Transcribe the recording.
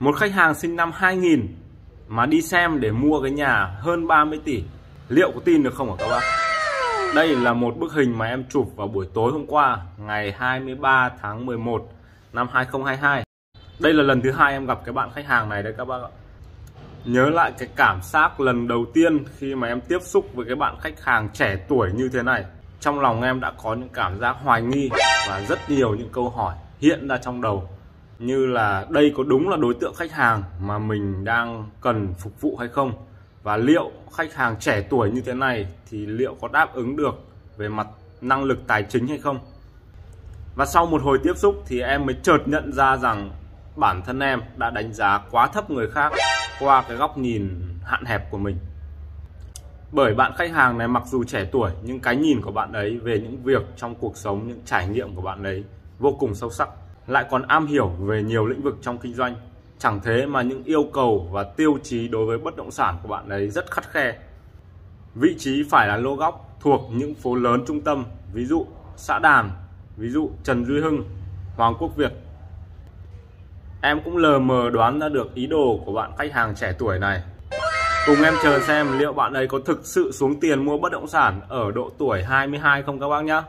Một khách hàng sinh năm 2000 mà đi xem để mua cái nhà hơn 30 tỷ. Liệu có tin được không hả các bác? Đây là một bức hình mà em chụp vào buổi tối hôm qua, ngày 23 tháng 11 năm 2022. Đây là lần thứ hai em gặp cái bạn khách hàng này đấy các bác ạ. Nhớ lại cái cảm giác lần đầu tiên khi mà em tiếp xúc với cái bạn khách hàng trẻ tuổi như thế này. Trong lòng em đã có những cảm giác hoài nghi và rất nhiều những câu hỏi hiện ra trong đầu như là đây có đúng là đối tượng khách hàng mà mình đang cần phục vụ hay không? Và liệu khách hàng trẻ tuổi như thế này thì liệu có đáp ứng được về mặt năng lực tài chính hay không? Và sau một hồi tiếp xúc thì em mới chợt nhận ra rằng bản thân em đã đánh giá quá thấp người khác qua cái góc nhìn hạn hẹp của mình. Bởi bạn khách hàng này mặc dù trẻ tuổi, nhưng cái nhìn của bạn ấy về những việc trong cuộc sống, những trải nghiệm của bạn ấy vô cùng sâu sắc lại còn am hiểu về nhiều lĩnh vực trong kinh doanh. Chẳng thế mà những yêu cầu và tiêu chí đối với bất động sản của bạn ấy rất khắt khe. Vị trí phải là lô góc thuộc những phố lớn trung tâm, ví dụ xã đàn, ví dụ trần duy hưng, hoàng quốc việt. Em cũng lờ mờ đoán ra được ý đồ của bạn khách hàng trẻ tuổi này. Cùng em chờ xem liệu bạn ấy có thực sự xuống tiền mua bất động sản ở độ tuổi 22 không các bác nhé